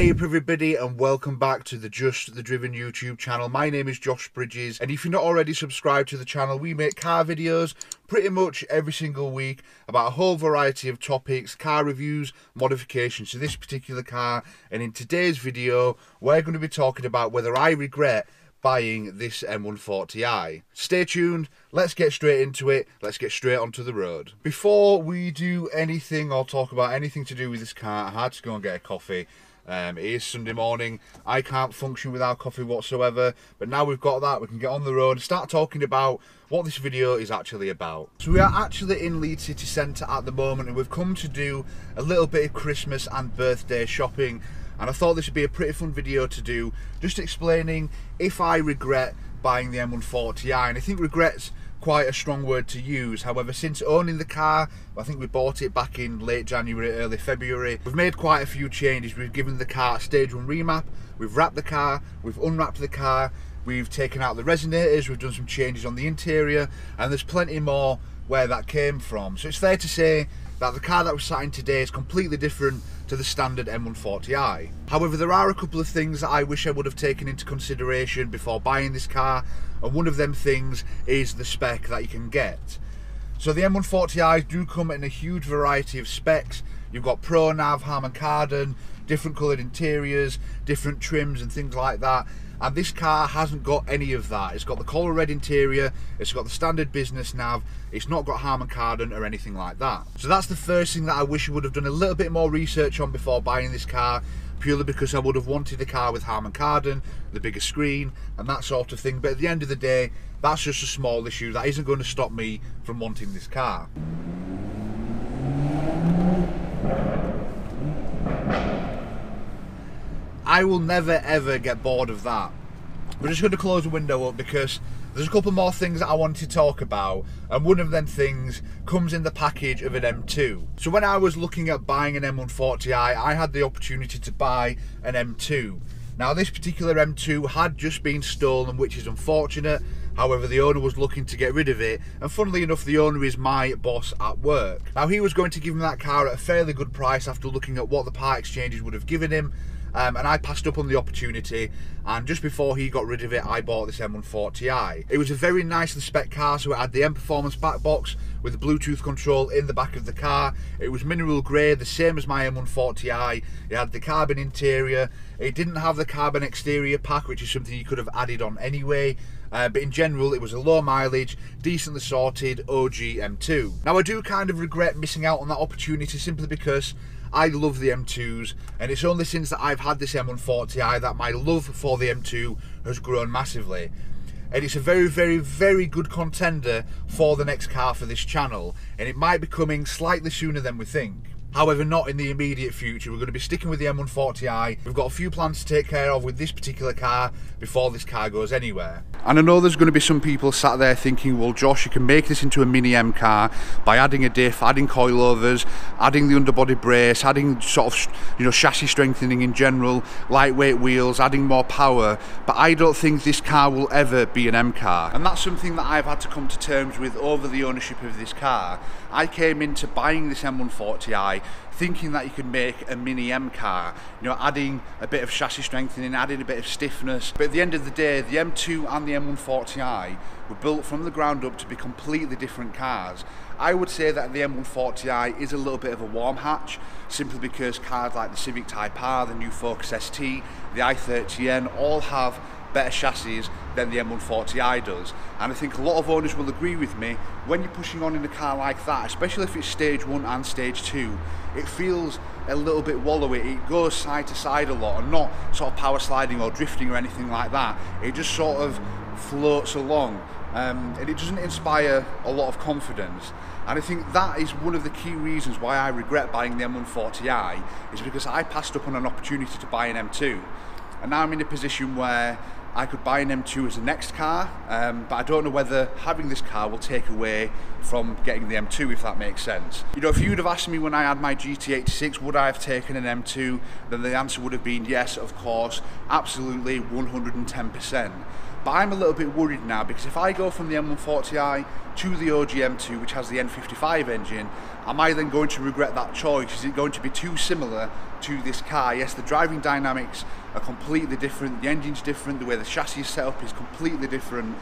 Hey up everybody and welcome back to the Just the Driven YouTube channel. My name is Josh Bridges and if you're not already subscribed to the channel we make car videos pretty much every single week about a whole variety of topics, car reviews, modifications to this particular car and in today's video we're going to be talking about whether I regret buying this M140i. Stay tuned, let's get straight into it, let's get straight onto the road. Before we do anything or talk about anything to do with this car, I had to go and get a coffee. Um, it is Sunday morning. I can't function without coffee whatsoever. But now we've got that, we can get on the road and start talking about what this video is actually about. So we are actually in Leeds City Centre at the moment and we've come to do a little bit of Christmas and birthday shopping and I thought this would be a pretty fun video to do just explaining if I regret buying the M140i and I think regrets quite a strong word to use. However since owning the car I think we bought it back in late January early February. We've made quite a few changes. We've given the car stage 1 remap. We've wrapped the car. We've unwrapped the car. We've taken out the resonators we've done some changes on the interior. And there's plenty more where that came from. So it's fair to say that the car that we're sat in today is completely different to the standard M140i. However, there are a couple of things that I wish I would have taken into consideration before buying this car, and one of them things is the spec that you can get. So the M140i do come in a huge variety of specs. You've got Pro Nav, Harman Kardon, different coloured interiors, different trims and things like that and this car hasn't got any of that. It's got the Coral Red interior, it's got the standard business nav, it's not got Harman Kardon or anything like that. So that's the first thing that I wish I would have done a little bit more research on before buying this car, purely because I would have wanted a car with Harman Kardon, the bigger screen, and that sort of thing. But at the end of the day, that's just a small issue. That isn't going to stop me from wanting this car. I will never ever get bored of that. We're just going to close the window up because there's a couple more things that I want to talk about and one of them things comes in the package of an M2. So when I was looking at buying an M140i I had the opportunity to buy an M2. Now this particular M2 had just been stolen which is unfortunate However, the owner was looking to get rid of it, and funnily enough, the owner is my boss at work. Now, he was going to give him that car at a fairly good price after looking at what the part exchanges would have given him, um, and I passed up on the opportunity and just before he got rid of it I bought this M140i. It was a very nicely spec car so it had the M Performance back box with Bluetooth control in the back of the car. It was mineral grey, the same as my M140i. It had the carbon interior. It didn't have the carbon exterior pack which is something you could have added on anyway. Uh, but in general it was a low mileage, decently sorted OG M2. Now I do kind of regret missing out on that opportunity simply because I love the M2s, and it's only since that I've had this M140i that my love for the M2 has grown massively. And it's a very, very, very good contender for the next car for this channel, and it might be coming slightly sooner than we think. However, not in the immediate future. We're going to be sticking with the M140i. We've got a few plans to take care of with this particular car before this car goes anywhere. And I know there's going to be some people sat there thinking, well, Josh, you can make this into a mini M car by adding a diff, adding coilovers, adding the underbody brace, adding sort of, you know, chassis strengthening in general, lightweight wheels, adding more power. But I don't think this car will ever be an M car. And that's something that I've had to come to terms with over the ownership of this car. I came into buying this M140i thinking that you could make a mini M car, you know, adding a bit of chassis strengthening, adding a bit of stiffness. But at the end of the day, the M2 and the M140i were built from the ground up to be completely different cars. I would say that the M140i is a little bit of a warm hatch, simply because cars like the Civic Type R, the new Focus ST, the i30N all have better chassis than the M140i does. And I think a lot of owners will agree with me, when you're pushing on in a car like that, especially if it's stage one and stage two, it feels a little bit wallowy. It goes side to side a lot and not sort of power sliding or drifting or anything like that. It just sort of floats along. Um, and it doesn't inspire a lot of confidence. And I think that is one of the key reasons why I regret buying the M140i, is because I passed up on an opportunity to buy an M2. And now I'm in a position where I could buy an M2 as the next car, um, but I don't know whether having this car will take away from getting the M2, if that makes sense. You know, if you'd have asked me when I had my GT86, would I have taken an M2, then the answer would have been yes, of course, absolutely, 110%. But I'm a little bit worried now because if I go from the M140i to the OG M2, which has the N55 engine, am I then going to regret that choice? Is it going to be too similar to this car? Yes, the driving dynamics are completely different, the engine's different, the way the chassis is set up is completely different,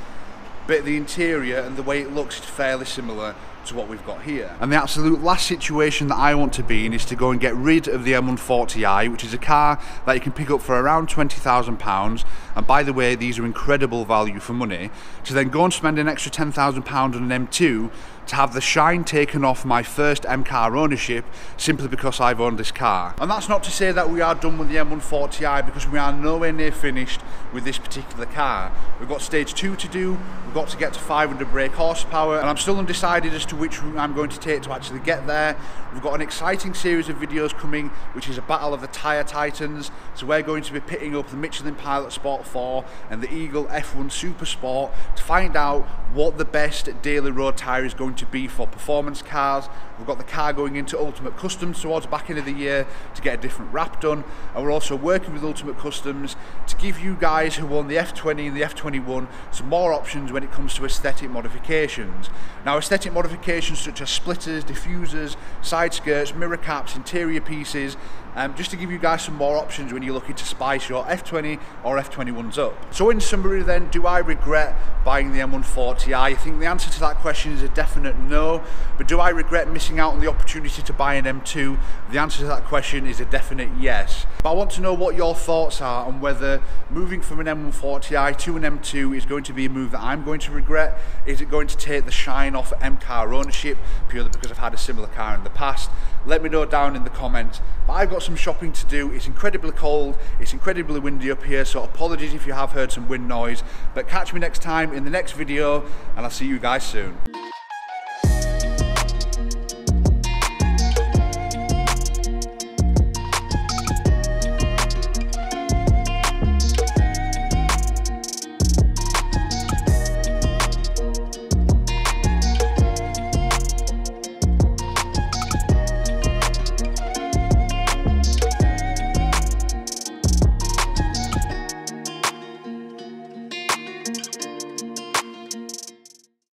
but the interior and the way it looks is fairly similar to what we've got here. And the absolute last situation that I want to be in is to go and get rid of the M140i, which is a car that you can pick up for around £20,000. And by the way, these are incredible value for money. To then go and spend an extra £10,000 on an M2 to have the shine taken off my first M car ownership simply because I've owned this car. And that's not to say that we are done with the M140i because we are nowhere near finished with this particular car. We've got stage two to do, we've got to get to 500 brake horsepower, and I'm still undecided as to which route I'm going to take to actually get there. We've got an exciting series of videos coming, which is a battle of the tyre titans. So we're going to be pitting up the Michelin Pilot Sport 4 and the Eagle F1 Super Sport to find out what the best daily road tyre is going to be for performance cars. We've got the car going into Ultimate Customs towards back end of the year to get a different wrap done. And we're also working with Ultimate Customs to give you guys who own the F20 and the F21 some more options when it comes to aesthetic modifications. Now aesthetic modifications such as splitters, diffusers, side skirts, mirror caps, interior pieces, um, just to give you guys some more options when you're looking to spice your F20 or F21s up. So in summary then, do I regret buying the M140i? I think the answer to that question is a definite no, but do I regret missing out on the opportunity to buy an M2? The answer to that question is a definite yes. But I want to know what your thoughts are on whether moving from an M140i to an M2 is going to be a move that I'm going to regret. Is it going to take the shine off M car ownership purely because I've had a similar car in the past? Let me know down in the comments. But I've got some shopping to do. It's incredibly cold, it's incredibly windy up here, so apologies if you have heard some wind noise. But catch me next time in the next video, and I'll see you guys soon.